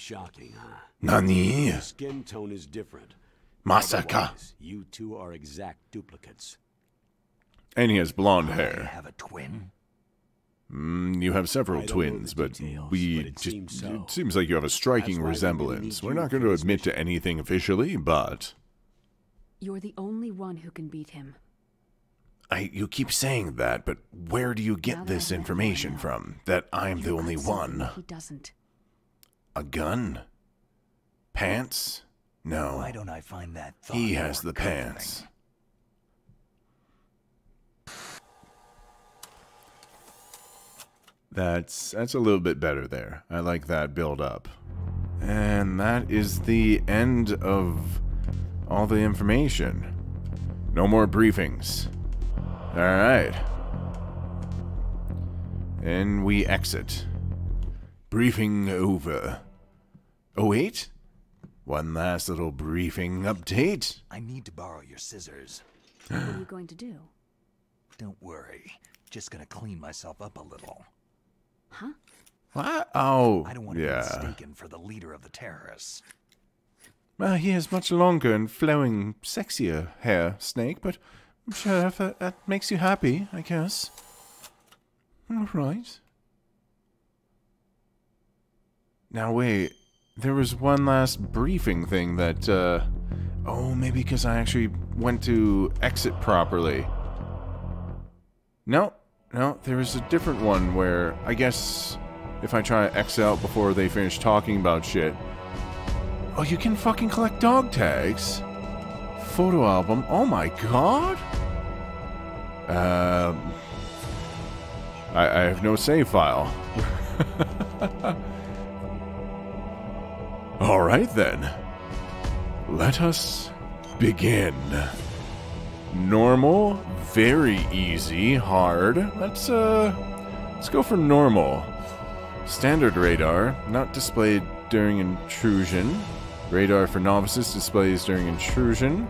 shocking, huh? Nani? Your skin tone is different. Masaka. You two are exact duplicates. And he has blonde I hair. have a twin. Mm, you have several I don't know twins, but details, we but it just. seems so. It seems like you have a striking That's why we really resemblance. We're not going to admit to anything officially, but. You're the only one who can beat him. I, you keep saying that, but where do you get that this I've met you, I information from? That I'm the You've only one? He doesn't. A gun? Pants? No. Why don't I find that He has the pants. That's that's a little bit better there. I like that build up. And that is the end of all the information. No more briefings. All right. And we exit. Briefing over. Oh wait. One last little briefing update. I need to borrow your scissors. What are you going to do? Don't worry. Just gonna clean myself up a little. Huh? What? Oh, I don't want to be yeah. mistaken for the leader of the terrorists. Well, he has much longer and flowing, sexier hair, Snake, but I'm sure if that, that makes you happy, I guess. All right. Now, wait. There was one last briefing thing that, uh. Oh, maybe because I actually went to exit properly. No, no, there was a different one where I guess if I try to X out before they finish talking about shit, Oh, you can fucking collect dog tags? Photo album? Oh my god! Um. I, I have no save file. Alright then. Let us begin. Normal, very easy, hard. Let's, uh. Let's go for normal. Standard radar, not displayed during intrusion. Radar for novices displays during intrusion.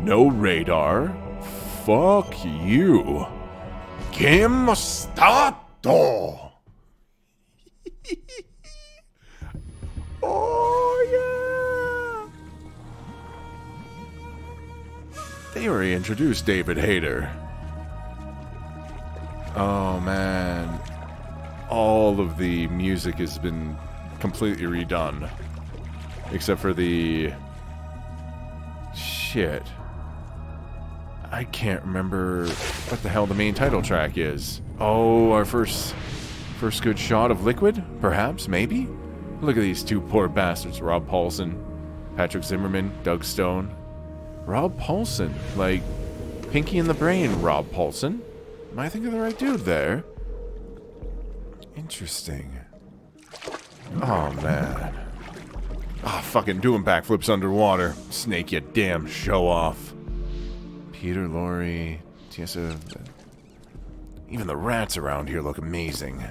No radar. Fuck you. Game starto. oh yeah. They David Hayter. Oh man. All of the music has been completely redone. Except for the. Shit. I can't remember what the hell the main title track is. Oh, our first. First good shot of Liquid? Perhaps? Maybe? Look at these two poor bastards Rob Paulsen, Patric Zimmerman, Doug Stone. Rob Paulsen. Like, Pinky in the Brain, Rob Paulsen. Am I thinking of the right dude there? Interesting. Oh, man. Ah, fucking doing backflips underwater. Snake, you damn show off. Peter Lurie, Tessa. Even the rats around here look amazing.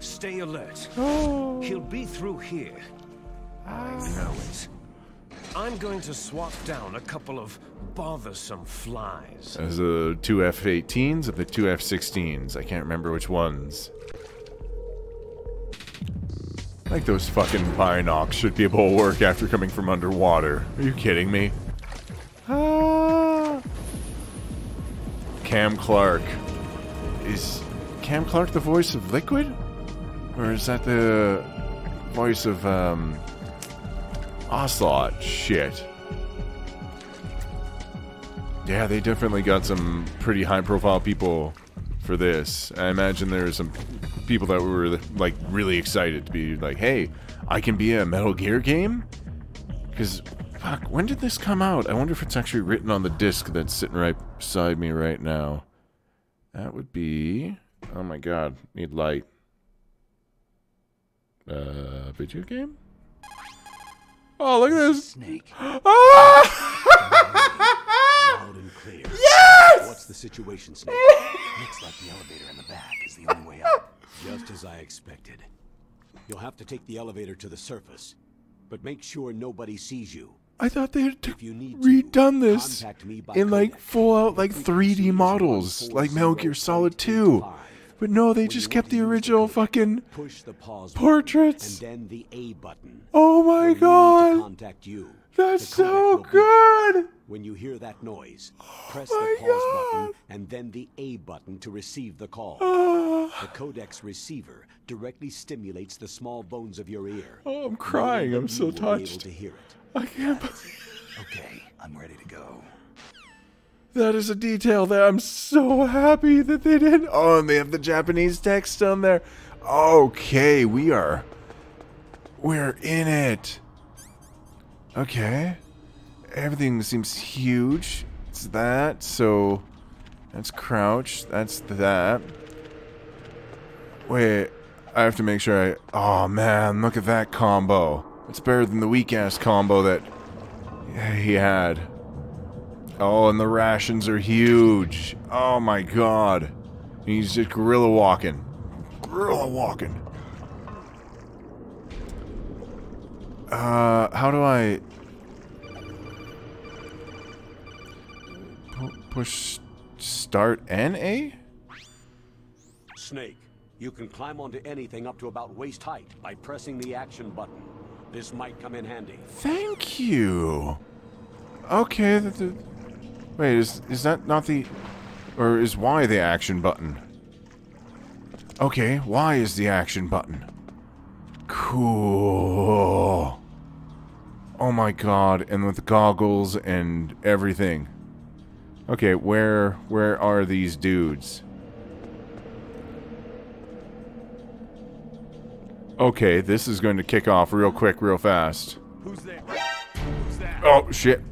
Stay alert. He'll be through here. I know it. I'm going to swat down a couple of bothersome flies. There's the two F 18s and the two F 16s. I can't remember which ones. Like those fucking binocs should be able to work after coming from underwater. Are you kidding me? Ah. Cam Clarke. Is Cam Clarke the voice of Liquid? Or is that the voice of, um, Ocelot? Shit. Yeah, they definitely got some pretty high profile people for this. I imagine there were some people that were like really excited to be like, "Hey, I can be a Metal Gear game." Because fuck, when did this come out? I wonder if it's actually written on the disc that's sitting right beside me right now. That would be. Oh my god, need light. Uh, video game. Oh, look at this. Snake. Ah! Loud and clear. Yes! What's the situation, Snake? Looks like the elevator in the back is the only way up. Just as I expected. You'll have to take the elevator to the surface, but make sure nobody sees you. I thought they had t- If you need to, redone this me in like full out like 3D models, like Metal Gear Solid 2. 140.85. But no, they just kept the original fucking push the pause portraits. and then the A button. Oh my When we need god. contact you. That's so good. When you hear that noise, oh press my the pause button and then the A button to receive the call. The codec's receiver directly stimulates the small bones of your ear. Oh, I'm crying. I'm so will be able touched. to hear it. I can't believe Okay, I'm ready to go. That is a detail that I'm so happy that they did. Oh, and they have the Japanese text on there. Okay, we are we're in it. Okay. Everything seems huge. It's that. So that's crouch. That's that. Wait, I have to make sure I. Oh man, look at that combo. It's better than the weak ass combo that he had. Oh, and the rations are huge. Oh my god. He's just gorilla walking. Gorilla walking. Uh, how do I pu- push start N A? Snake, you can climb onto anything up to about waist height by pressing the action button. This might come in handy. Thank you. Okay. Wait, is is that not the, or is Y the action button? Okay, Y is the action button. Cool. Oh my god, and with goggles and everything. Okay, where where are these dudes? Okay, this is going to kick off real quick, real fast. Who's there? Who's there? Oh shit.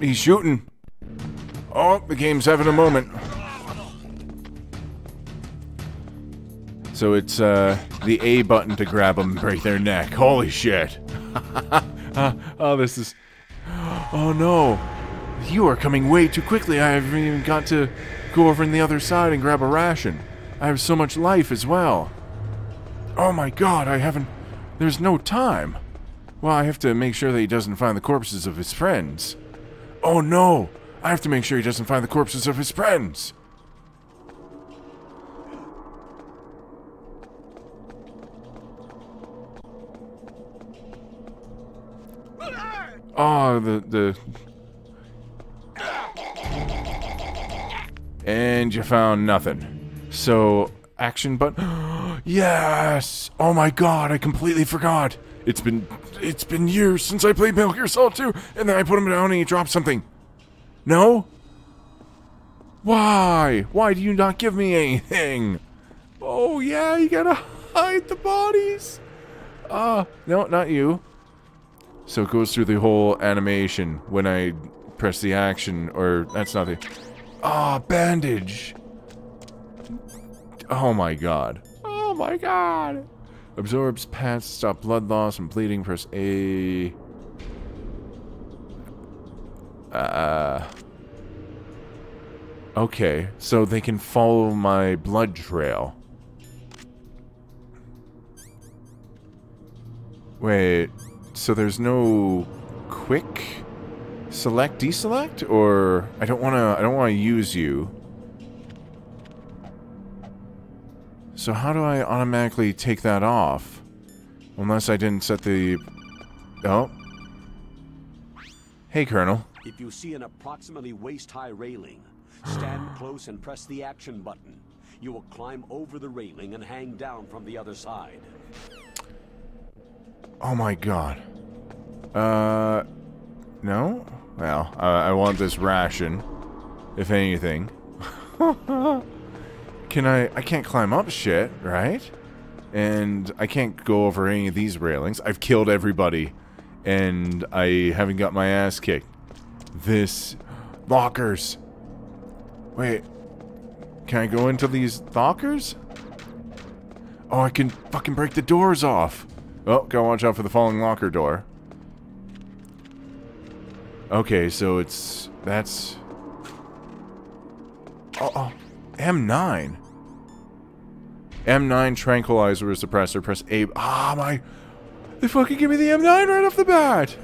He's shooting. Oh, the game's having a moment. So it's uh, the A button to grab them break their neck. Holy shit. Uh, oh, this is. Oh no. You are coming way too quickly. I haven't even got to go over on the other side and grab a ration. I have so much life as well. Oh my god, I haven't. There's no time. Well, I have to make sure that he doesn't find the corpses of his friends. Oh no! I have to make sure he doesn't find the corpses of his friends. Oh, the the. And you found nothing. So action button. yes! Oh my god! I completely forgot. It's been it's been years since I played Metal Gear Solid 2, and then I put him down and he dropped something. No? Why? Why do you not give me anything? Oh yeah, you gotta hide the bodies. Uh, no, not you. So it goes through the whole animation when I press the action, or that's not the. Ah, bandage. Oh my god. Oh my god. Absorbs paths, stop blood loss and bleeding. Press A. Uh. Okay, so they can follow my blood trail. Wait, so there's no quick select deselect or I don't want to I don't want to use you. So how do I automatically take that off? Unless I didn't set the Oh. Hey Colonel. If you see an approximately waist-high railing, stand close and press the action button. You will climb over the railing and hang down from the other side. Oh my god. Uh no? Well, uh, I want this ration if anything. Can I I can't climb up shit, right? And I can't go over any of these railings. I've killed everybody and I haven't got my ass kicked. This lockers. Wait. Can I go into these lockers? Oh, I can fucking break the doors off. Oh, gotta watch out for the falling locker door. Okay, so it's... That's... Oh, oh, M9. M9 tranquilizer or suppressor. Press A. Ah, my. They fucking give me the M9 right off the bat.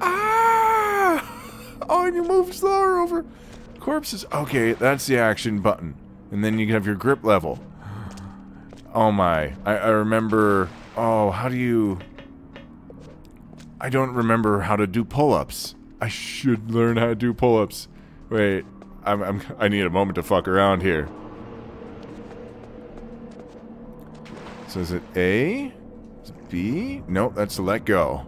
Ah! Oh, and you move slower over corpses. Okay, that's the action button. And then you have your grip level. Oh my. I, I remember. Oh, how do you. I don't remember how to do pull ups. I should learn how to do pull ups. Wait. I'm, I'm, I need a moment to fuck around here. So is it A? Is it B? Nope, that's let go.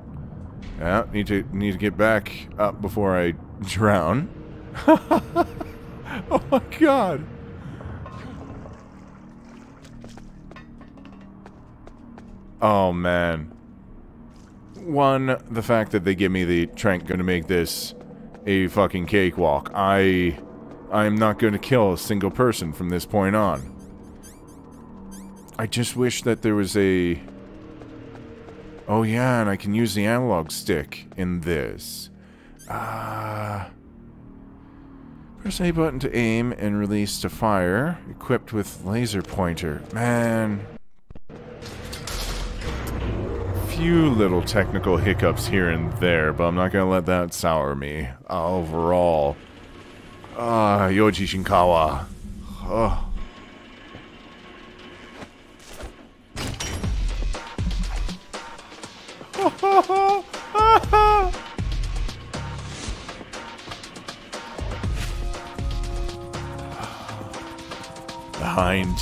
Yeah, need to need to get back up before I drown. oh my god. Oh man. One, the fact that they give me the trank gonna make this a fucking cakewalk. I I am not gonna kill a single person from this point on. I just wish that there was a Oh yeah, and I can use the analog stick in this. Ah. Uh, press A button to aim and release to fire, equipped with laser pointer. Man. Few little technical hiccups here and there, but I'm not gonna let that sour me. Overall. Ah, Yoji Shinkawa. Oh.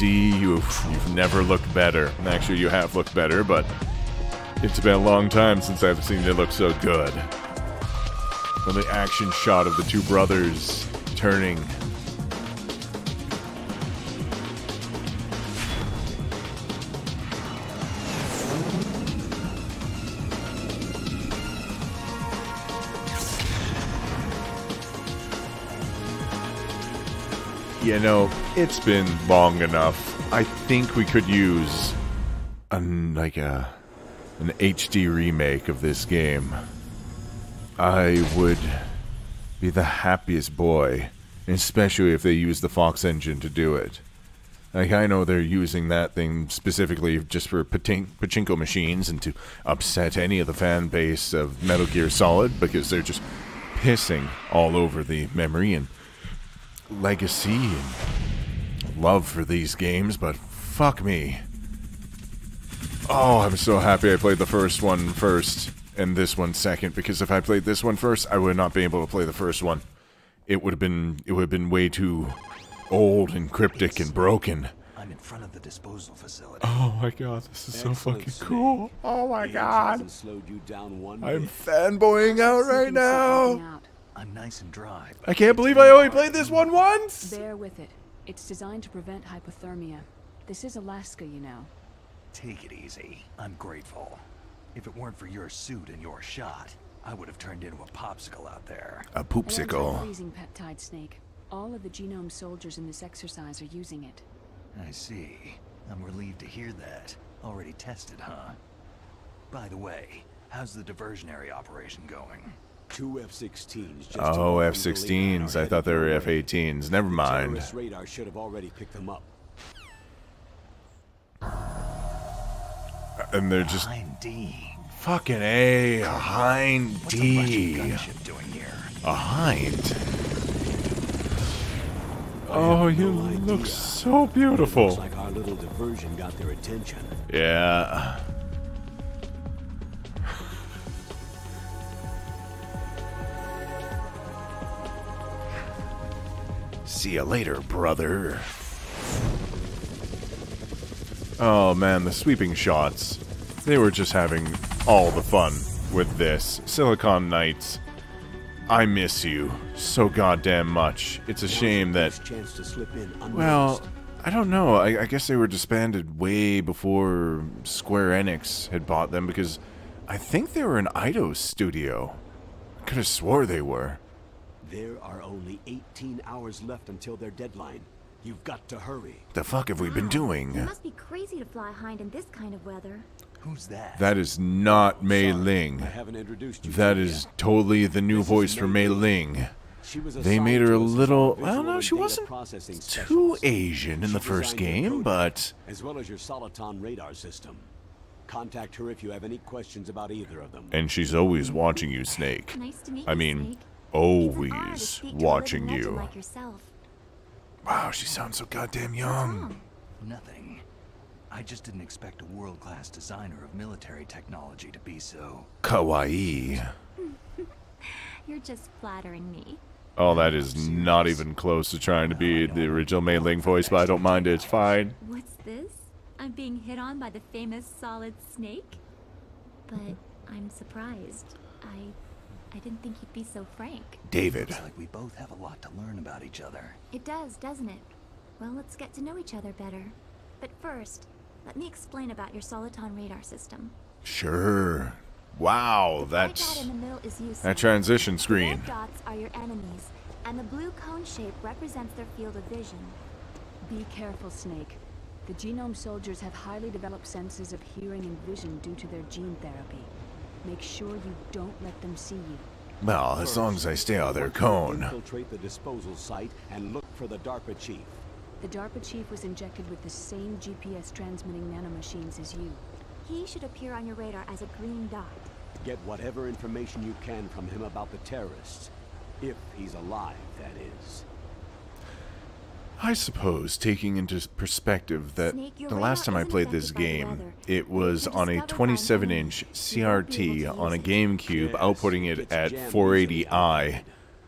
You've, you've never looked better. Actually, you have looked better, but it's been a long time since I've seen you look so good. Well, the action shot of the two brothers turning you know, it's been long enough. I think we could use an like a an HD remake of this game. I would be the happiest boy, especially if they use the Fox engine to do it. Like I know they're using that thing specifically just for pachinko machines and to upset any of the fan base of Metal Gear Solid because they're just pissing all over the memory and legacy and love for these games, but fuck me. Oh, I'm so happy I played the first one first and this one second, because if I played this one first, I would not be able to play the first one. It would have been it would have been way too old and cryptic and broken. I'm in front of the disposal facility. Oh my god, this is so fucking cool. Oh my god. I'm fanboying out right now. I'm nice and dry. I can't believe I only played this one once! Bear with it. It's designed to prevent hypothermia. This is Alaska, you know. Take it easy. I'm grateful. If it weren't for your suit and your shot, I would have turned into a popsicle out there. A poopsicle. freezing peptide snake. All of the genome soldiers in this exercise are using it. I see. I'm relieved to hear that. Already tested, huh? By the way, how's the diversionary operation going? Two F-16s. oh, F-16s. I thought they were F-18s. Never mind. radar should have already picked them up. Uh, and they're just Hind D. fucking a, a hind D. A hind. Oh, you no look so beautiful. Looks like our little diversion got their attention. Yeah. See you later, brother. Oh man, the sweeping shots. They were just having all the fun with this. Silicon Knights, I miss you so goddamn much. It's a shame that... Well, I don't know. I, I guess they were disbanded way before Square Enix had bought them because I think they were an Eidos studio. I could have swore they were. There are only 18 hours left until their deadline. You've got to hurry. The fuck have we been doing? You must be crazy to fly hind in this kind of weather. Who's that? That is not Mei Ling. I haven't introduced you. That is totally the new voice for Mei Ling. She was they made her a assigned to us as little. our Well, visual no, she wasn't too specialist. Asian in She the first game, coding, but as well as your Soliton radar system. Contact her if you have any questions about either of them. and she's always watching you, Snake. Nice to meet I you, mean, Snake. It's an honor to always speak to a watching you. Like. Wow, she sounds so goddamn young. Nothing. I just didn't expect a world-class designer of military technology to be so... Kawaii. You're just flattering me. Oh, that is not even close to trying to be the original Mei Ling voice, but I don't mind it. It's fine. What's this? I'm being hit on by the famous Solid Snake? But I'm surprised. I I didn't think you'd be so frank. David. Looks like we both have a lot to learn about each other. It does, doesn't it? Well, let's get to know each other better. But first, let me explain about your Soliton radar system. Sure. Wow, The white that's dot in the middle is you. that Snake. transition The screen. red dots are your enemies, and the blue cone shape represents their field of vision. Be careful, Snake. The genome soldiers have highly developed senses of hearing and vision due to their gene therapy. Make sure you don't let them see you. Well, as long as I stay out of their Want you to cone. Infiltrate the disposal site and look for the DARPA chief. The DARPA chief was injected with the same GPS transmitting nanomachines as you. He should appear on your radar as a green dot. Get whatever information you can from him about the terrorists. If he's alive, that is. I suppose, taking into perspective that the last time I played this affected by the game, it was on a you're discovered by 27 enemy, inch you won't be able to CRT on a. GameCube, outputting it at 480i.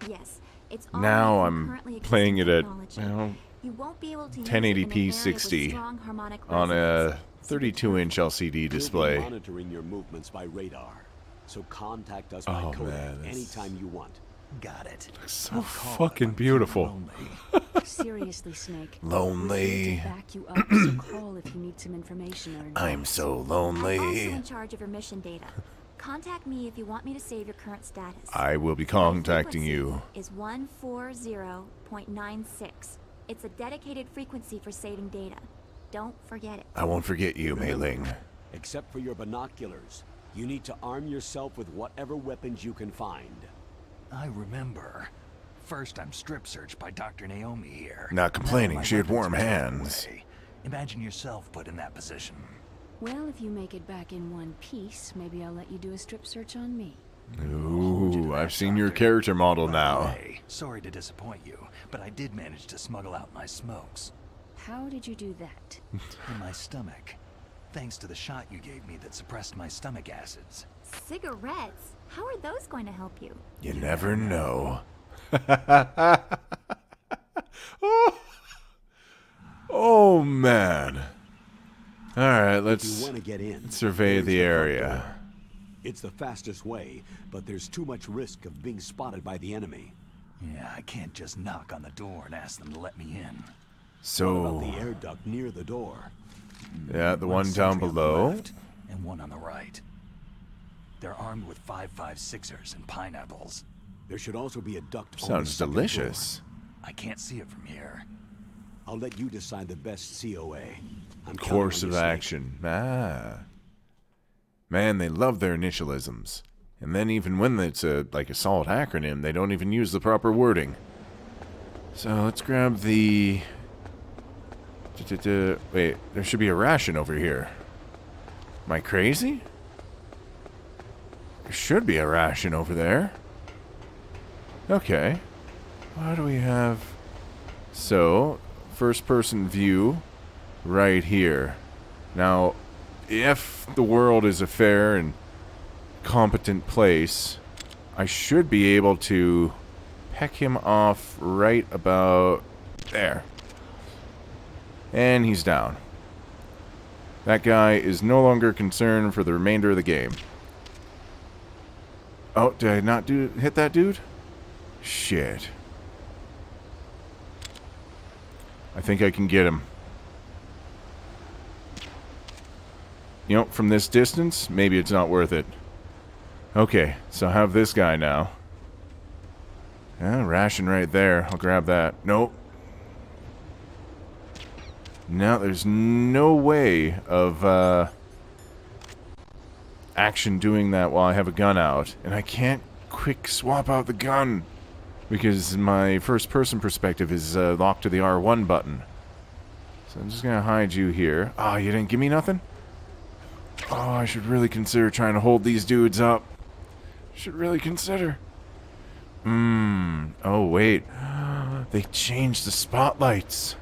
Yes, it's Now I'm currently playing it at, technology. well, You won't be able to use it 1080p in an area with 60 strong harmonic on a resonance. 32 inch LCD We'll be display. monitoring your movements by radar. So contact us by Oh, man, that's- anytime you want. Got it. So I'll call if fucking beautiful. lonely. Seriously, Snake. Lonely. We're here to back you up, so call if you need some information I'm advice. so I'm also lonely. in charge of your mission data. Contact me if you want me to save your current status. I will be contacting you. Is 140.96. It's a dedicated frequency for saving data. Don't forget it. I won't forget you, Mei Ling. Except for your binoculars, you need to arm yourself with whatever weapons you can find. I remember. First, I'm strip searched by Dr. Naomi here. Not complaining, she had warm hands. away. Imagine yourself put in that position. Well, if you make it back in one piece, maybe I'll let you do a strip search on me. Ooh, I've seen your character model now. Hey, sorry to disappoint you, but I did manage to smuggle out my smokes How did you do that? in my stomach. Thanks to the shot you gave me that suppressed my stomach acids. Cigarettes? How are those going to help you? You never know. oh man. All right, let's want to get in, survey the area. door. It's the fastest way, but there's too much risk of being spotted by the enemy. Yeah, I can't just knock on the door and ask them to let me in. What about So, the air duct near the door? yeah, the one down sentry on the below. left and one on the right. They're armed with 5.56ers and pineapples. There should also be a duct. on Sounds second delicious. I can't see it from here. I'll let you decide the best COA. I'm Course of you, Snake. action. Ah. Man, they love their initialisms. And then even when it's a like a solid acronym, they don't even use the proper wording. So let's grab the. Wait, there should be a ration over here. Am I crazy? There should be a ration over there. Okay. What do we have? So, first person view right here. Now, if the world is a fair and competent place, I should be able to peck him off right about there. And he's down. That guy is no longer concerned for the remainder of the game. Oh, did I not do hit that dude? Shit. I think I can get him. You know, from this distance, maybe it's not worth it. Okay, so I have this guy now. Yeah, ration right there. I'll grab that. Nope. Now there's no way of uh, action doing that while I have a gun out. And I can't quick swap out the gun. because my first person perspective is uh, locked to the R1 button. So I'm just to hide you here. Oh, you didn't give me nothing? Oh, I should really consider trying to hold these dudes up. Should really consider. Hmm. Oh, wait. They changed the spotlights.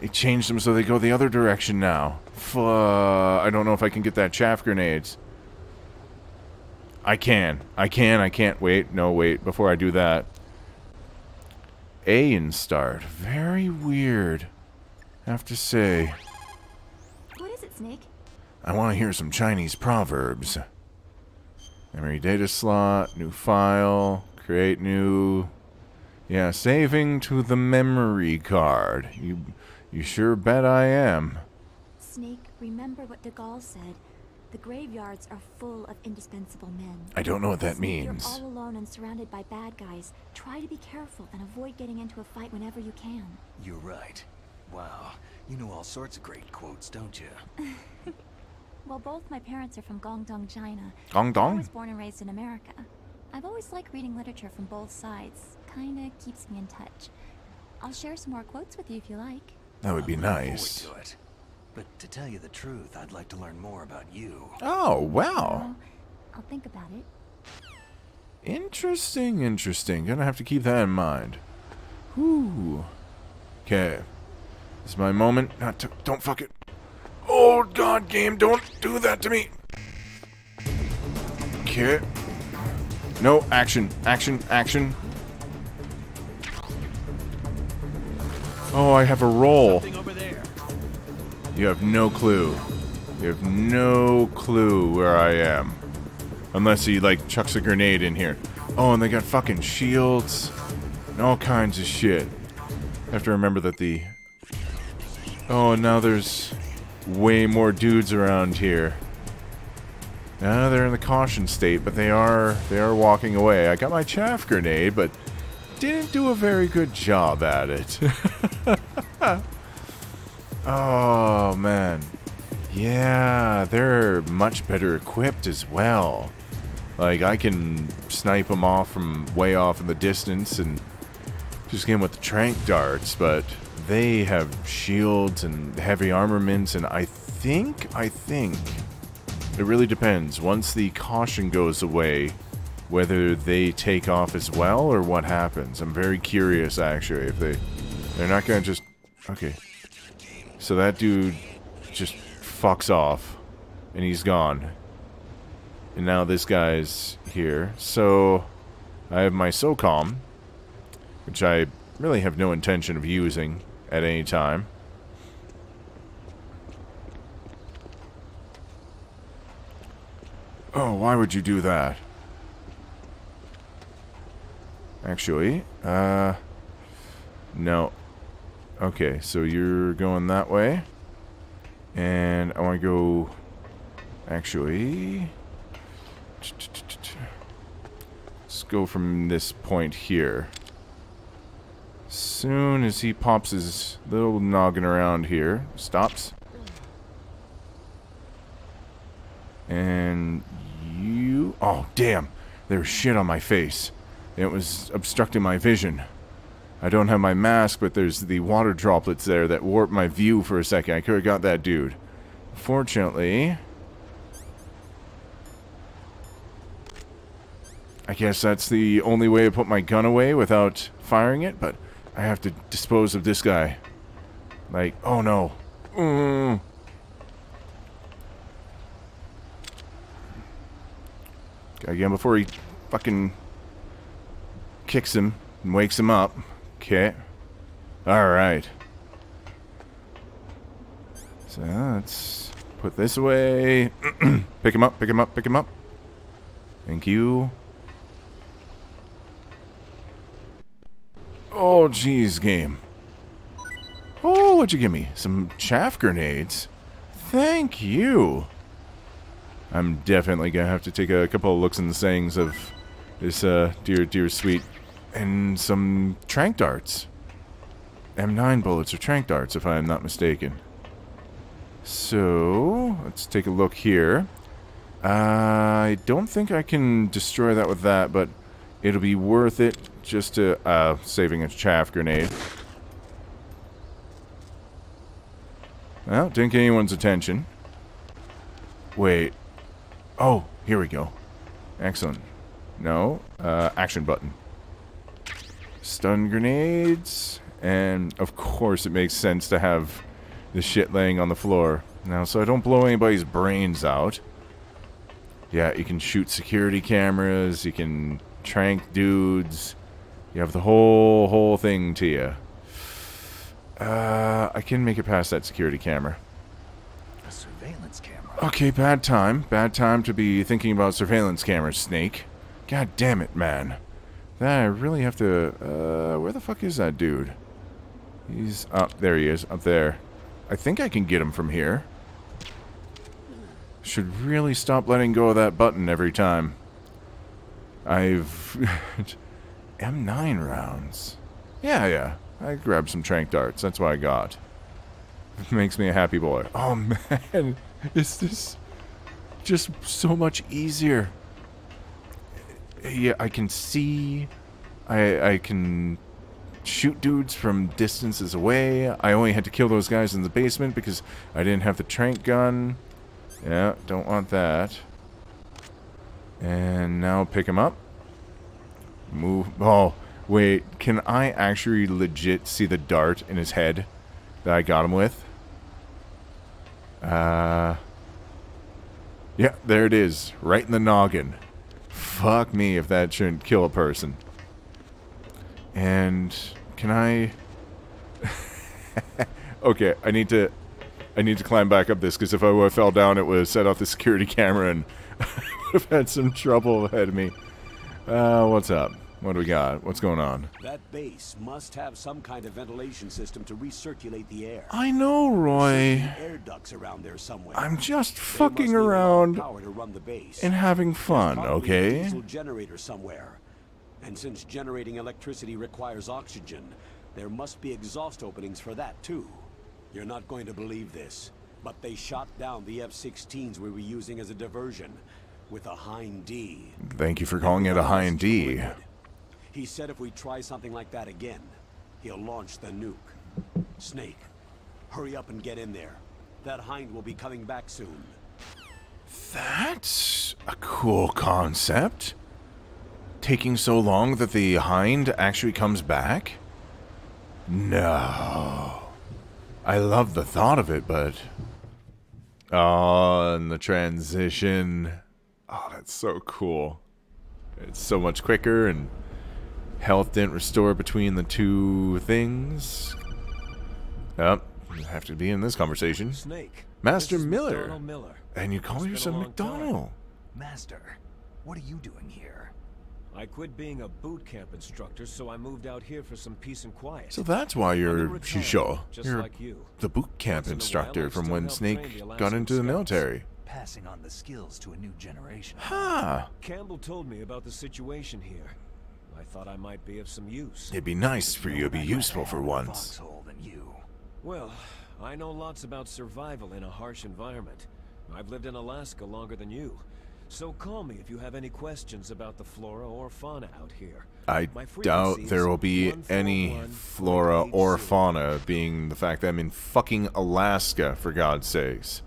They changed them so they go the other direction now. F uh, I don't know if I can get that chaff grenades. I can. I can. I can't. Wait. No, wait. Before I do that. A and start. Very weird. I have to say. What is it, Snake? I want to hear some Chinese proverbs. Memory data slot, new file, create new. Yeah, saving to the memory card. You, you sure bet I am. Snake, remember what De Gaulle said. The graveyards are full of indispensable men. I don't know what that Snake, means. You're all alone and surrounded by bad guys. Try to be careful and avoid getting into a fight whenever you can. You're right. Wow, you know all sorts of great quotes, don't you? Well, both my parents are from Guangdong, China. Guangdong? I was born and raised in America. I've always liked reading literature from both sides. Kinda keeps me in touch. I'll share some more quotes with you if you like. That would be I'm nice. Forward to it. But to tell you the truth, I'd like to learn more about you. Oh, wow. Well, I'll think about it. Interesting, interesting. Gonna have to keep that in mind. Whew. Okay. This is my moment. Not to. Don't fuck it. Oh, God, game, don't do that to me. Okay. No, action, action, action. Oh, I have a roll. You have no clue. You have no clue where I am. Unless he, like, chucks a grenade in here. Oh, and they got fucking shields. And all kinds of shit. I have to remember that the... Oh, now there's way more dudes around here. Now they're in the caution state, but they are they are walking away. I got my chaff grenade, but didn't do a very good job at it. oh man. Yeah, they're much better equipped as well. Like I can snipe them off from way off in the distance and just get them with the trank darts, but they have shields and heavy armaments, and I think, I think, it really depends. Once the caution goes away, whether they take off as well or what happens. I'm very curious, actually, if they, they're not gonna just, okay. So that dude just fucks off, and he's gone. And now this guy's here. So, I have my SOCOM, which I really have no intention of using at any time. Oh, why would you do that? Actually, uh, no. Okay, so you're going that way. And I want to go, actually, let's go from this point here. Soon as he pops his little noggin around here, stops. And you... Oh, damn. There's shit on my face. It was obstructing my vision. I don't have my mask, but there's the water droplets there that warped my view for a second. I could have got that dude. Fortunately... I guess that's the only way to put my gun away without firing it, but I have to dispose of this guy. Like, oh no. Mm. Again, before he fucking kicks him and wakes him up. Okay. Alright. So let's put this away. pick him up, pick him up, pick him up. Thank you. Oh, jeez, game. Oh, what'd you give me? Some chaff grenades? Thank you. I'm definitely gonna have to take a couple of looks in the sayings of this, uh, dear, dear sweet, and some trank darts. M9 bullets or trank darts, if I am not mistaken. So, let's take a look here. Uh, I don't think I can destroy that with that, but it'll be worth it just to uh, saving a chaff grenade. Well, didn't get anyone's attention. Wait. Oh, here we go. Excellent. No, uh, action button. Stun grenades. And, of course, it makes sense to have the shit laying on the floor. Now, so I don't blow anybody's brains out. Yeah, you can shoot security cameras. You can trank dudes. You have the whole, whole thing to you. Uh, I can make it past that security camera. A surveillance camera. Okay, bad time. Bad time to be thinking about surveillance cameras, Snake. God damn it, man. That I really have to... Uh, where the fuck is that dude? He's up. There he is. Up there. I think I can get him from here. Should really stop letting go of that button every time. I've... M9 rounds. Yeah, yeah. I grabbed some trank darts. That's what I got. Makes me a happy boy. Oh, man. Is this just so much easier? Yeah, I can see. I, I can shoot dudes from distances away. I only had to kill those guys in the basement because I didn't have the trank gun. Yeah, don't want that. And now pick him up. Move. Oh, wait. Can I actually legit see the dart in his head that I got him with? Uh. Yeah, there it is. Right in the noggin. Fuck me if that shouldn't kill a person. And can I... okay, I need to... I need to climb back up this, because if I would have fell down, it would have set off the security camera, and I would have had some trouble ahead of me. Uh, what's up? What do we got? What's going on? That base must have some kind of ventilation system to recirculate the air. I know, Roy. Air ducts around there somewhere. I'm just They fucking need a lot of around Power to run the base. and having fun, Probably a okay? diesel generator somewhere. And since generating electricity requires oxygen, there must be exhaust openings for that too. You're not going to believe this, but they shot down the F-16s we were using as a diversion with a Hind D. Thank you for calling it a Hind D. He said if we try something like that again, he'll launch the nuke. Snake, hurry up and get in there. That Hind will be coming back soon. That's a cool concept. Taking so long that the hind actually comes back? No. I love the thought of it, but. Oh, and the transition. Oh, that's so cool. It's so much quicker, and health didn't restore between the two things. Yep, you have to be in this conversation. Snake. Master this Miller. Miller. And you call It's been a yourself long time. McDonald. Master, what are you doing here? I quit being a boot camp instructor, so I moved out here for some peace and quiet. So that's why you're retirement, Shisho. You're like you. the boot camp Once in a while, instructor from when Snake got into the military. Passing on the skills to a new generation. Huh. Campbell told me about the situation here. I thought I might be of some use. It'd be nice for you to be useful for once. Foxhole than you. Well, I know lots about survival in a harsh environment. I've lived in Alaska longer than you. So call me if you have any questions about the flora or fauna out here. I doubt there will be any flora or fauna, being the fact that I'm in fucking Alaska, for God's sakes.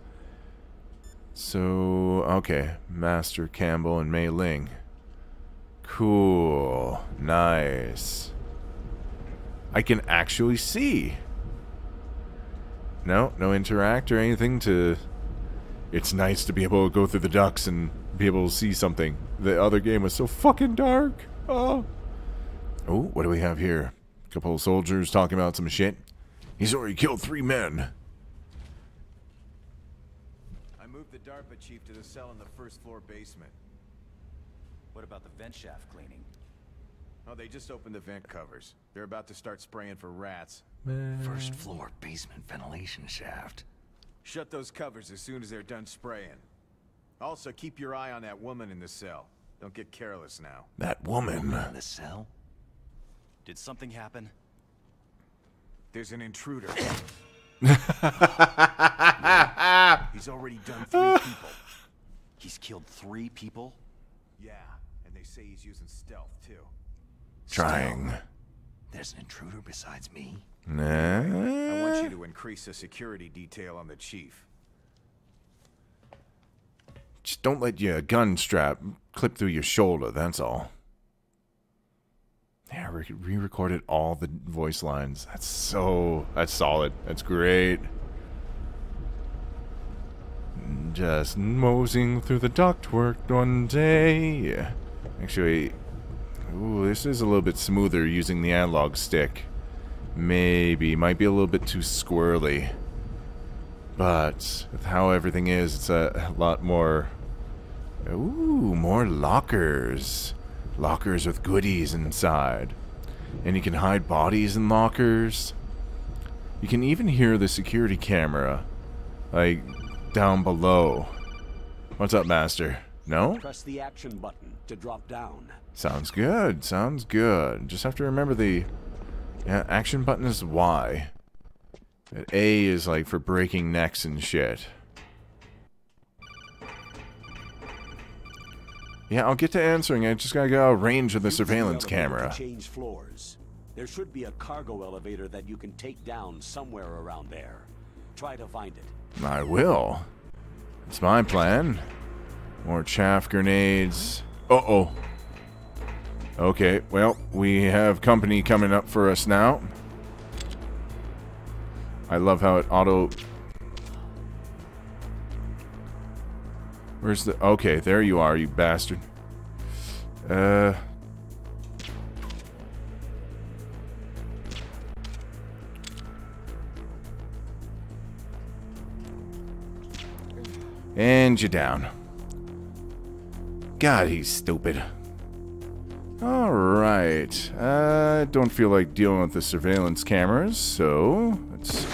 So, okay. Master Campbell and Mei Ling. Cool. Nice. I can actually see. No, no interact or anything to... It's nice to be able to go through the ducks and be able to see something. The other game was so fucking dark. Oh. Oh, what do we have here? A couple of soldiers talking about some shit. He's already killed three men. I moved the DARPA chief to the cell in the first floor basement. What about the vent shaft cleaning? Oh, they just opened the vent covers. They're about to start spraying for rats. First floor basement ventilation shaft. Shut those covers as soon as they're done spraying. Also, keep your eye on that woman in the cell. Don't get careless now. That woman. In the cell? Did something happen? There's an intruder. He's already done three people. He's killed three people? yeah, and They say he's using stealth, too. Trying. There's an intruder besides me. Nah. I want you to increase the security detail on the chief. Just don't let your gun strap clip through your shoulder, that's all. Yeah, we re-recorded all the voice lines. That's so... That's solid. That's great. Just moseying through the ductwork one day. Actually, ooh, this is a little bit smoother using the analog stick. Maybe. Might be a little bit too squirrely. But with how everything is, it's a lot more... Ooh, more lockers. Lockers with goodies inside. And you can hide bodies in lockers. You can even hear the security camera. Like, down below. What's up, Master? No? Press the action button to drop down. Sounds good. Sounds good. Just have to remember the yeah, action button is Y. And A is like for breaking necks and shit. Yeah, I'll get to answering. I just gotta get out of range of the surveillance camera. Change floors. There should be a cargo elevator that you can take down somewhere around there. Try to find it. I will. It's my plan. More chaff grenades. Uh-oh. Okay, well, we have company coming up for us now. I love how it auto... Where's the... Okay, there you are, you bastard. Uh... And you're down. God, he's stupid. Alright. I don't feel like dealing with the surveillance cameras, so let's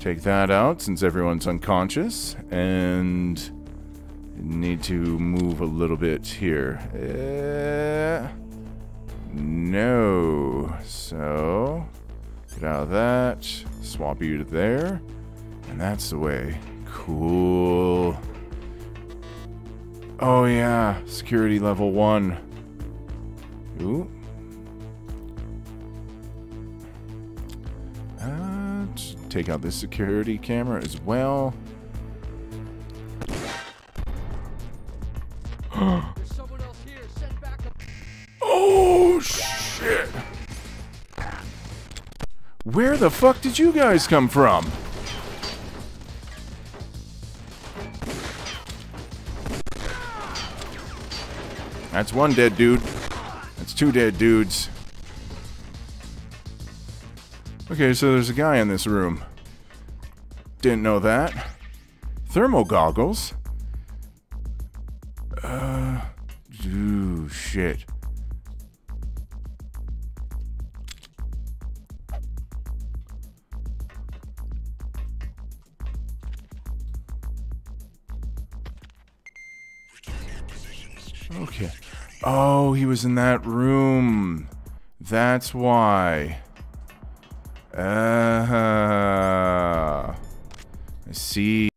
take that out since everyone's unconscious. And need to move a little bit here. Uh, no. So, get out of that. Swap you to there. And that's the way. Cool. Oh yeah, security level one. Ooh. Uh, take out this security camera as well. oh shit! Where the fuck did you guys come from? That's one dead dude. That's two dead dudes. Okay, so there's a guy in this room. Didn't know that. Thermal goggles. In that room. That's why. Uh, I see.